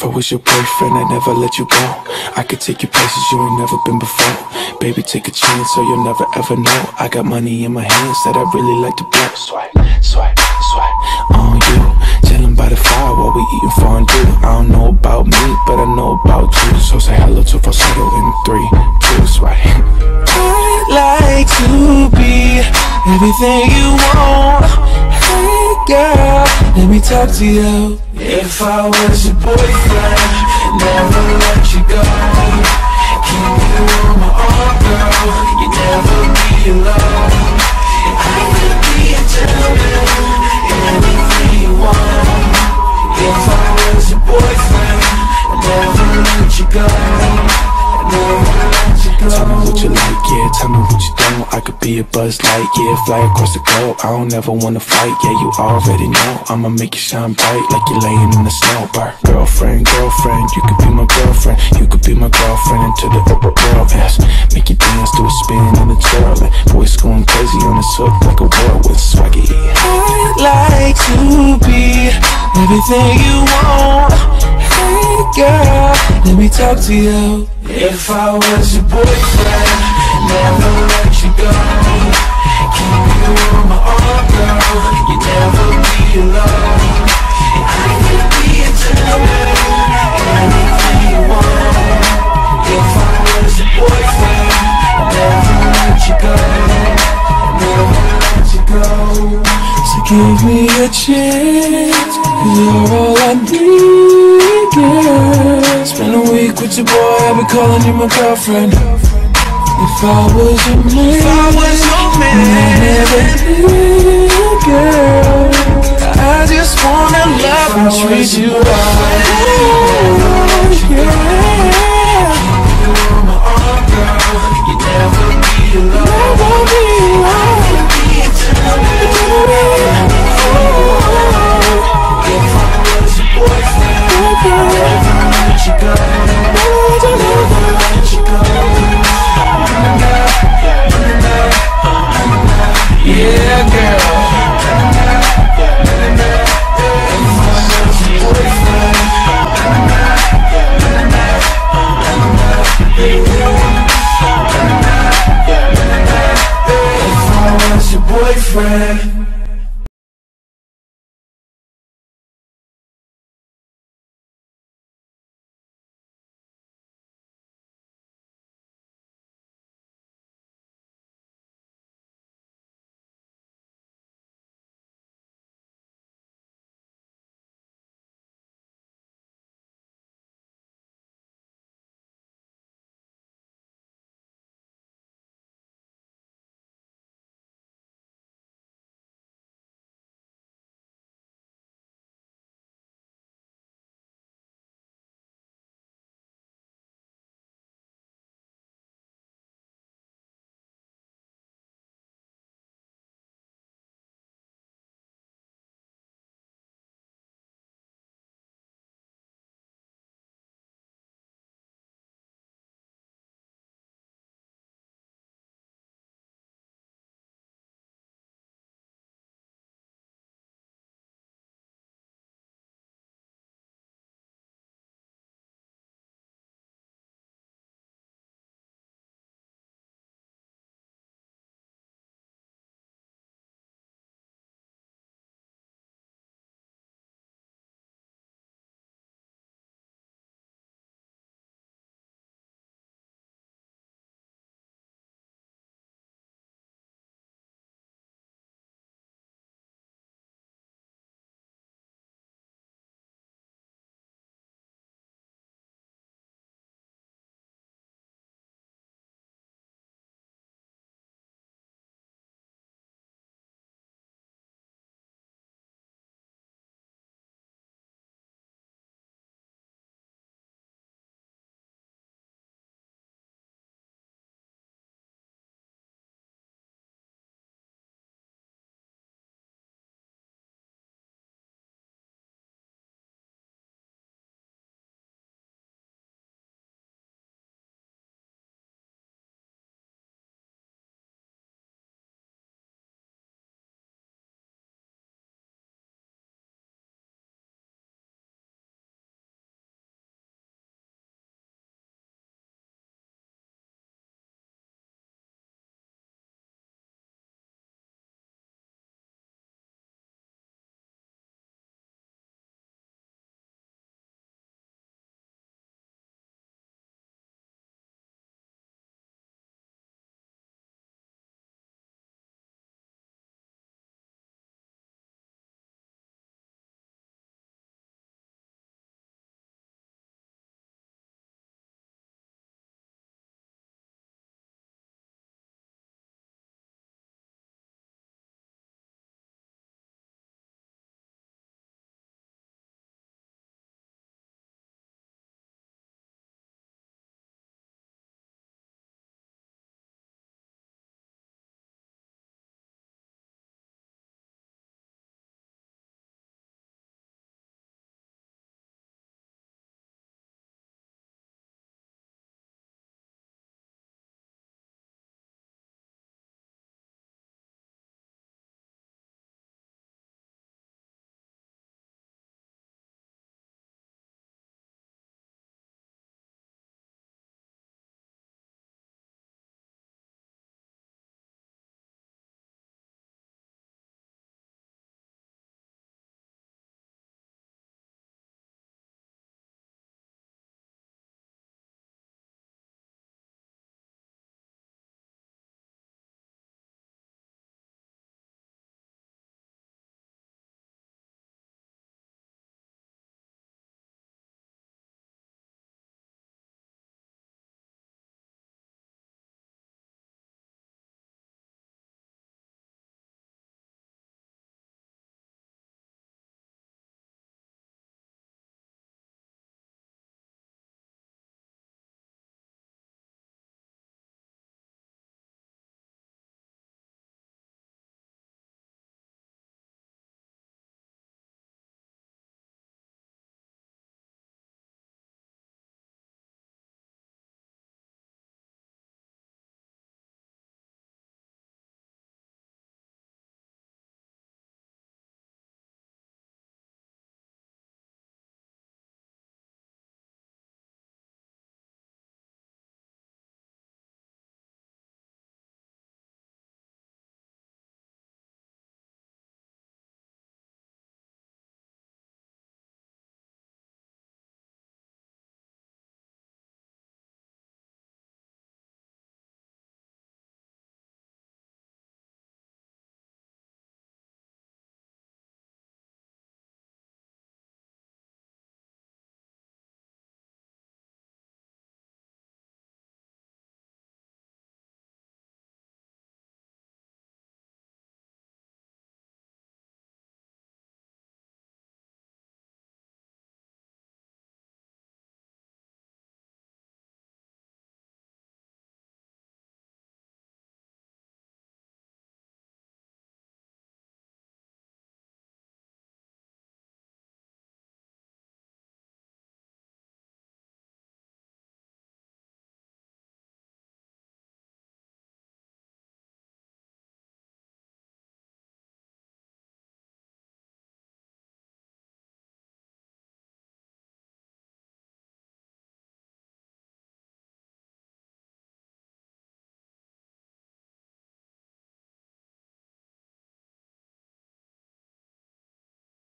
If I was your boyfriend, I'd never let you go. I could take you places you ain't never been before. Baby, take a chance, so you'll never ever know. I got money in my hands that I really like to blow. Swipe, swipe, swipe on you. Chilling by the fire while we eating fondue. I don't know about me, but I know about you. So say hello to falsetto in three, two, swipe. I'd like to be everything you want. Hey girl, let me talk to you. If I was your boyfriend, never let you go. Keep you on my arm, girl. You'd never be alone. I could be a gentleman, anything you want. If I was your boyfriend, never let you go. Never let you go. Tell me what you like, yeah. Tell me what. I could be a Buzz Lightyear. Fly across the globe. I don't ever wanna fight, yeah. You already know. I'ma make you shine bright like you're laying in the snow. Bar. Girlfriend, girlfriend, you could be my girlfriend. You could be my girlfriend into the upper world. Yes. Make you dance to a spin and a twirl. And voice going crazy on this hook like a whirlwind swaggy. I'd like to be everything you want. Hey girl, let me talk to you. If I was your boyfriend, never. You never be alone. I could be anything you want. If I was your boyfriend, never let you go. Never let you go. So give me a chance, cause you're all I need, yeah. Spend a week with your boy, I'll be calling you my girlfriend. If I was your man, de